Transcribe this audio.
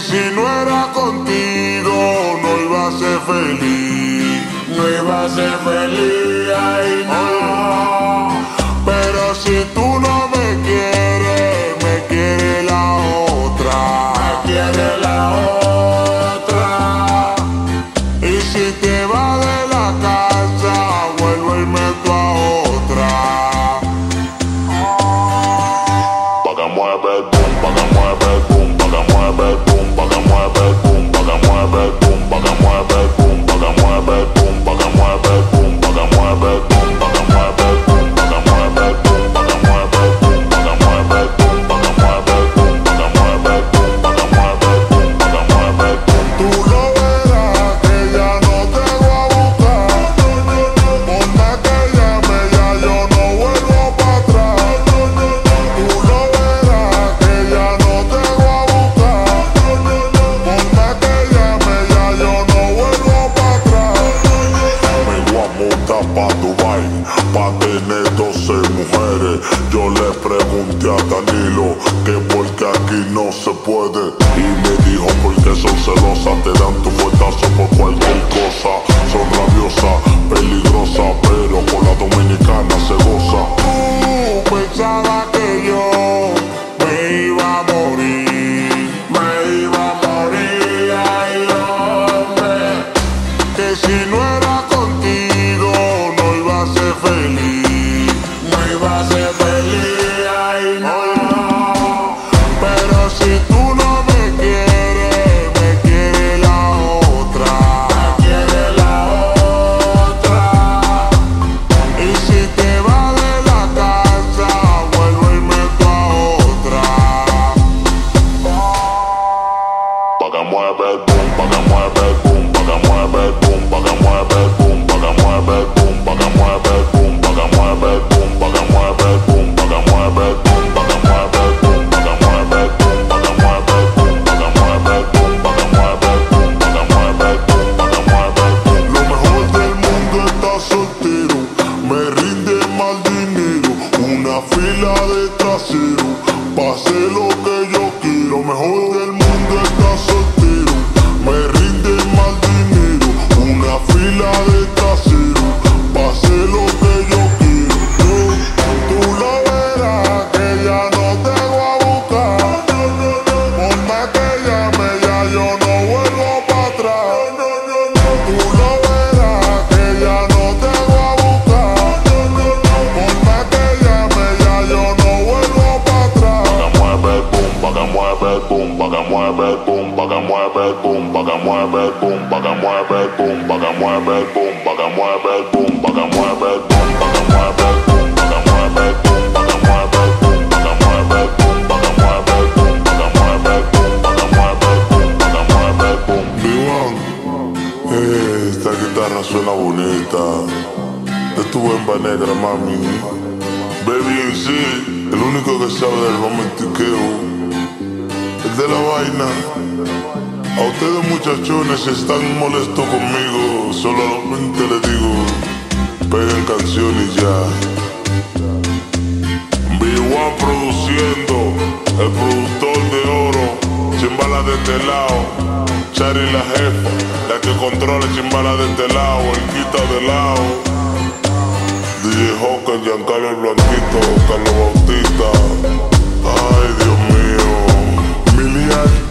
si no era contigo no iba a ser feliz, no iba a ser feliz, Tener 12 mujeres. Yo le pregunté a Danilo Que porque aquí no se puede. Y me dijo porque son celosas Te dan tu fuetazo por cualquier cosa. Son rabiosas, peligrosas Pero con la dominicana se goza pensaba que yo me iba a morir Me iba a morir, si no era que mueve el que mueve el que mueve el que mueve el que mueve el que mueve el que mueve el que mueve el que mueve el que mueve el que mueve el que mueve el que mueve el que mueve el que mueve el que mueve el. Lo mejor del mundo está soltero, me rinde mal dinero, una fila de trasero, pase lo que mueve que mueve eh, esta guitarra suena bonita. Es tu bemba negra, mami. Baby en sí, el único que sabe del romantiqueo, de la vaina. A ustedes muchachones están molestos conmigo, solamente les digo, peguen canciones ya. B1 produciendo, el productor de oro, chimbala de este lado, Chari la jefa, la que controla chimbala de este lado, el quita de lado. DJ Hawker, Giancarlo el Blanquito, Carlos Bautista. Ay, Dios mío. Milian